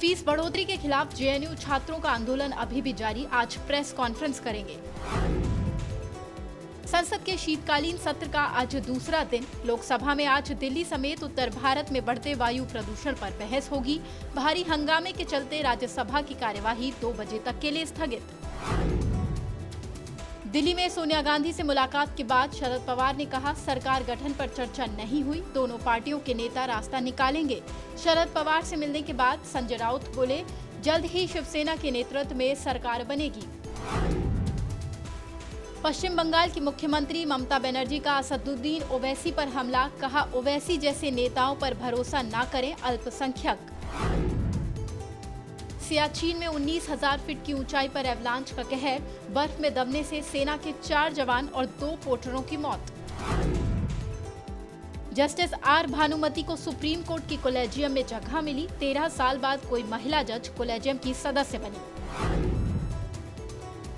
Fees बढ़ोतरी के खिलाफ जेएनयू छात्रों का आंदोलन अभी भी जारी। आज प्रेस कॉन्फ्रेंस करेंगे। संसद के शीतकालीन सत्र का आज दूसरा दिन। लोकसभा में आज दिल्ली समेत उत्तर भारत में बढ़ते वायु प्रदूषण पर बहस होगी। भारी हंगामे के चलते राज्यसभा की कार्यवाही दो बजे तक के लिए स्थगित। दिल्ली में सोनिया गांधी से मुलाकात के बाद शरद पवार ने कहा, सरकार गठन पर चर्चा नहीं हुई, दोनों पार्टियों के नेता रास्ता निकालेंगे। शरद पवार से मिलने के बाद संजय राउत बोले, जल्द ही शिवसेना के नेतृत्व में सरकार बनेगी। पश्चिम बंगाल की मुख्यमंत्री ममता बनर्जी का असदुद्दीन ओवैसी पर हमला, कहा ओवैसी जैसे नेताओं पर भरोसा न करें अल्पसंख्यक। सियाचिन में 19,000 फीट की ऊंचाई पर एवलांच का कहर बर्फ़ में दबने से सेना के चार जवान और दो पोर्टरों की मौत। जस्टिस आर भानुमति को सुप्रीम कोर्ट की कोलेजियम में जगह मिली। तेरह साल बाद कोई महिला जज कोलेजियम की सदस्य बनी।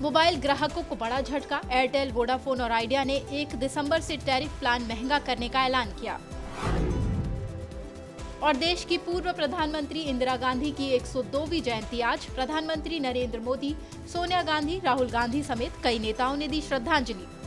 मोबाइल ग्राहकों को बड़ा झटका। एयरटेल वोडाफोन और आइडिया ने 1 दिसंबर से टैरिफ प्लान महँगा करने का ऐलान किया। और देश की पूर्व प्रधानमंत्री इंदिरा गांधी की 102वीं जयंती आज प्रधानमंत्री नरेंद्र मोदी, सोनिया गांधी, राहुल गांधी समेत कई नेताओं ने दी श्रद्धांजलि।